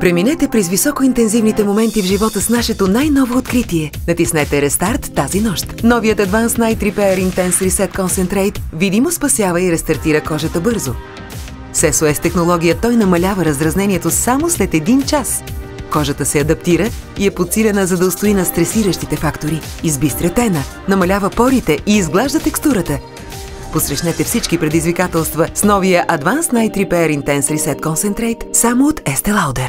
Преминете през високоинтензивните моменти в живота с нашето най-ново откритие. Натиснете Рестарт тази нощ. Новият Advanced Night Repair Intense Reset Concentrate видимо спасява и рестартира кожата бързо. С SOS технология той намалява разразнението само след един час. Кожата се адаптира и е подсилена за да устои на стресиращите фактори. Избистря тена, намалява порите и изглажда текстурата. Посрещнете всички предизвикателства с новия Advanced Night Repair Intense Reset Concentrate само от Estee Lauder.